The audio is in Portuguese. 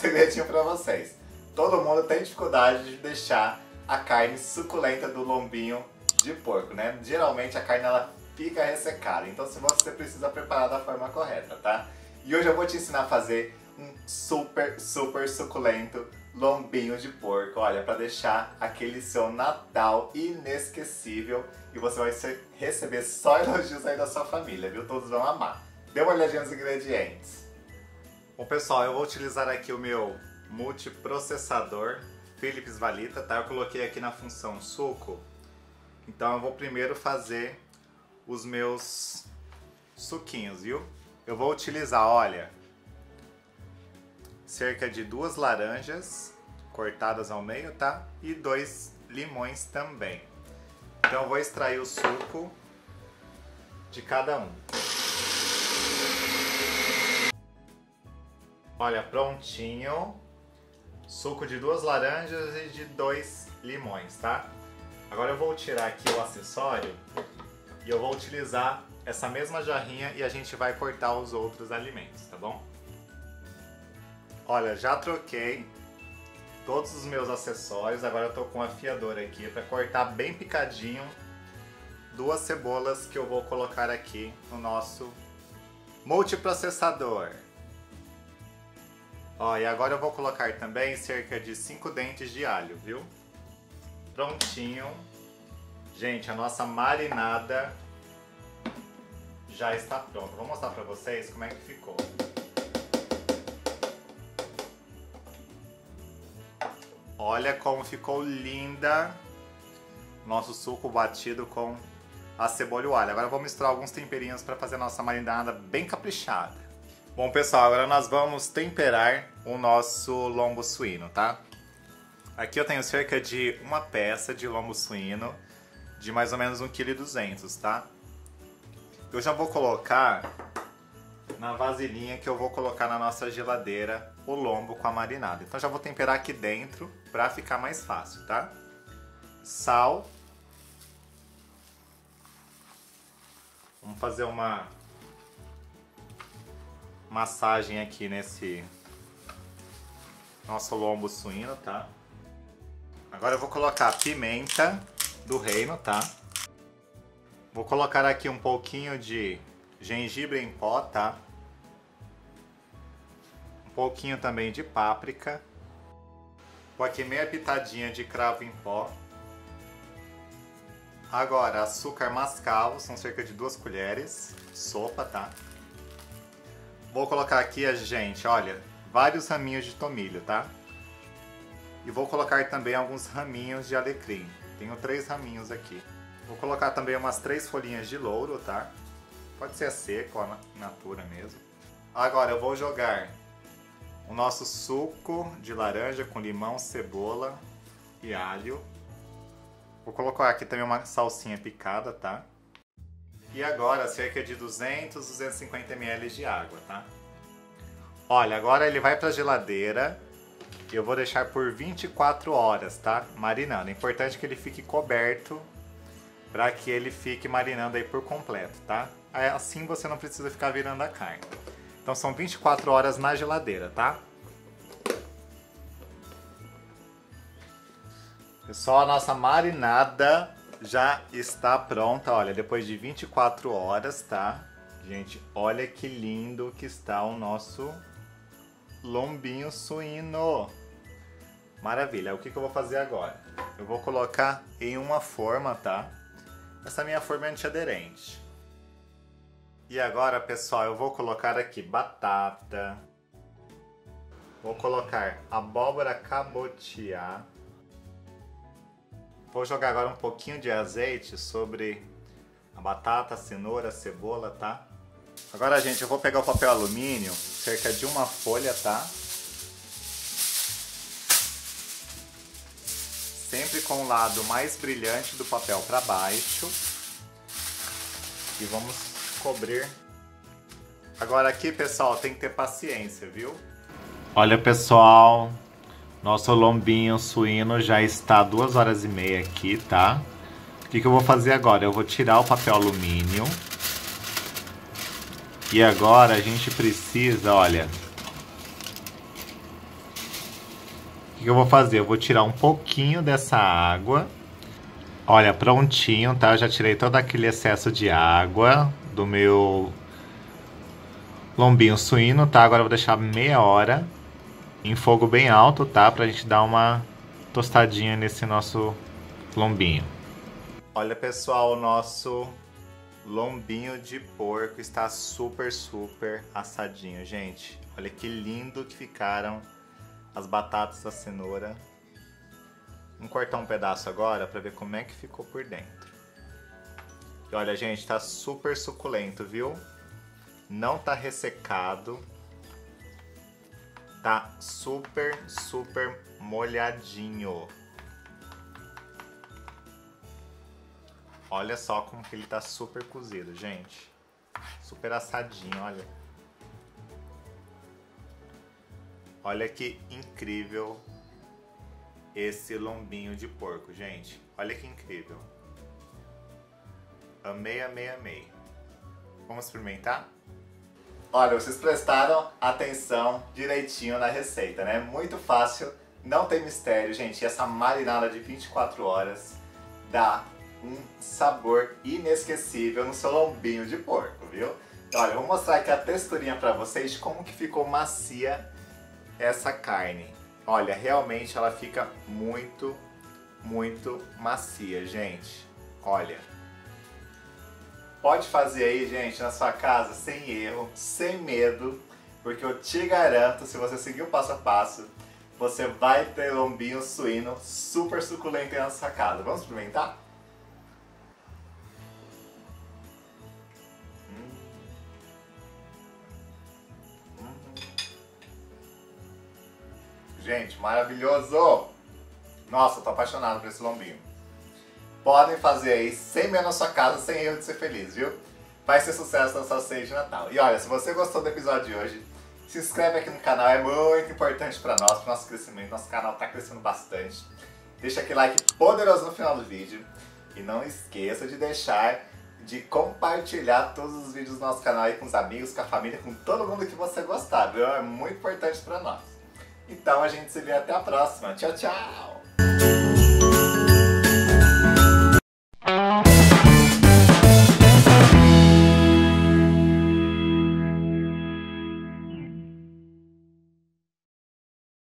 segredinho pra vocês. Todo mundo tem dificuldade de deixar a carne suculenta do lombinho de porco, né? Geralmente a carne ela fica ressecada, então se você precisa preparar da forma correta, tá? E hoje eu vou te ensinar a fazer um super, super suculento lombinho de porco, olha, para deixar aquele seu Natal inesquecível e você vai receber só elogios aí da sua família, viu? Todos vão amar. Dê uma olhadinha nos ingredientes. Bom pessoal, eu vou utilizar aqui o meu multiprocessador Philips Valita, tá? Eu coloquei aqui na função suco, então eu vou primeiro fazer os meus suquinhos, viu? Eu vou utilizar, olha, cerca de duas laranjas cortadas ao meio, tá? E dois limões também. Então eu vou extrair o suco de cada um. Olha, prontinho. Suco de duas laranjas e de dois limões, tá? Agora eu vou tirar aqui o acessório e eu vou utilizar essa mesma jarrinha e a gente vai cortar os outros alimentos, tá bom? Olha, já troquei todos os meus acessórios, agora eu tô com um afiador aqui para cortar bem picadinho duas cebolas que eu vou colocar aqui no nosso multiprocessador. Ó, e agora eu vou colocar também cerca de 5 dentes de alho, viu? Prontinho. Gente, a nossa marinada já está pronta. Vou mostrar para vocês como é que ficou. Olha como ficou linda nosso suco batido com a cebola e o alho. Agora vou misturar alguns temperinhos para fazer a nossa marinada bem caprichada. Bom pessoal, agora nós vamos temperar o nosso lombo suíno, tá? Aqui eu tenho cerca de uma peça de lombo suíno de mais ou menos 1,2 kg, tá? Eu já vou colocar na vasilhinha que eu vou colocar na nossa geladeira o lombo com a marinada. Então já vou temperar aqui dentro para ficar mais fácil, tá? Sal. Vamos fazer uma massagem aqui nesse nosso lombo suíno, tá? Agora eu vou colocar pimenta do reino, tá? Vou colocar aqui um pouquinho de gengibre em pó, tá? Um pouquinho também de páprica. Vou aqui meia pitadinha de cravo em pó. Agora, açúcar mascavo, são cerca de duas colheres, sopa, tá? Vou colocar aqui, gente, olha, vários raminhos de tomilho, tá? E vou colocar também alguns raminhos de alecrim. Tenho três raminhos aqui. Vou colocar também umas três folhinhas de louro, tá? Pode ser seco ou natura mesmo. Agora eu vou jogar o nosso suco de laranja com limão, cebola e alho. Vou colocar aqui também uma salsinha picada, tá? E agora cerca de 200, 250 ml de água, tá? Olha, agora ele vai para a geladeira. Eu vou deixar por 24 horas, tá? Marinando. É importante que ele fique coberto para que ele fique marinando aí por completo, tá? Assim você não precisa ficar virando a carne. Então são 24 horas na geladeira, tá? Pessoal, a nossa marinada já está pronta, olha, depois de 24 horas, tá? Gente, olha que lindo que está o nosso lombinho suíno. Maravilha, o que, que eu vou fazer agora? Eu vou colocar em uma forma, tá? Essa minha forma é antiaderente. E agora, pessoal, eu vou colocar aqui batata. Vou colocar abóbora cabotiá. Vou jogar agora um pouquinho de azeite sobre a batata, a cenoura, a cebola, tá? Agora, gente, eu vou pegar o papel alumínio, cerca de uma folha, tá? Sempre com o lado mais brilhante do papel para baixo. E vamos cobrir. Agora aqui, pessoal, tem que ter paciência, viu? Olha, pessoal, nosso lombinho suíno já está duas horas e meia aqui, tá? O que, que eu vou fazer agora? Eu vou tirar o papel alumínio. E agora a gente precisa, olha... que eu vou fazer? Eu vou tirar um pouquinho dessa água. Olha, prontinho, tá? Eu já tirei todo aquele excesso de água do meu lombinho suíno, tá? Agora eu vou deixar meia hora em fogo bem alto, tá? Pra gente dar uma tostadinha nesse nosso lombinho. Olha, pessoal, o nosso lombinho de porco está super, super assadinho, gente. Olha que lindo que ficaram as batatas da cenoura. Vamos cortar um pedaço agora para ver como é que ficou por dentro. E olha, gente, tá super suculento, viu? Não tá ressecado. Tá super, super molhadinho. Olha só como que ele tá super cozido, gente. Super assadinho, olha. Olha que incrível esse lombinho de porco, gente. Olha que incrível. Amei, amei, amei. Vamos experimentar? Olha, vocês prestaram atenção direitinho na receita, né? Muito fácil, não tem mistério, gente. Essa marinada de 24 horas dá um sabor inesquecível no seu lombinho de porco, viu? Olha, eu vou mostrar aqui a texturinha pra vocês como que ficou macia essa carne. Olha, realmente ela fica muito, muito macia, gente. Olha. Pode fazer aí, gente, na sua casa, sem erro, sem medo, porque eu te garanto, se você seguir o passo a passo, você vai ter lombinho suíno super suculento aí na sua casa. Vamos experimentar? Maravilhoso! Nossa, tô apaixonado por esse lombinho. Podem fazer aí, sem medo na sua casa, sem erro de ser feliz, viu? Vai ser sucesso na sua ceia de Natal. E olha, se você gostou do episódio de hoje, se inscreve aqui no canal, é muito importante para nós, para nosso crescimento. Nosso canal tá crescendo bastante. Deixa aquele like poderoso no final do vídeo. E não esqueça de deixar de compartilhar todos os vídeos do nosso canal aí com os amigos, com a família, com todo mundo que você gostar, viu? É muito importante para nós. Então a gente se vê até a próxima. Tchau, tchau!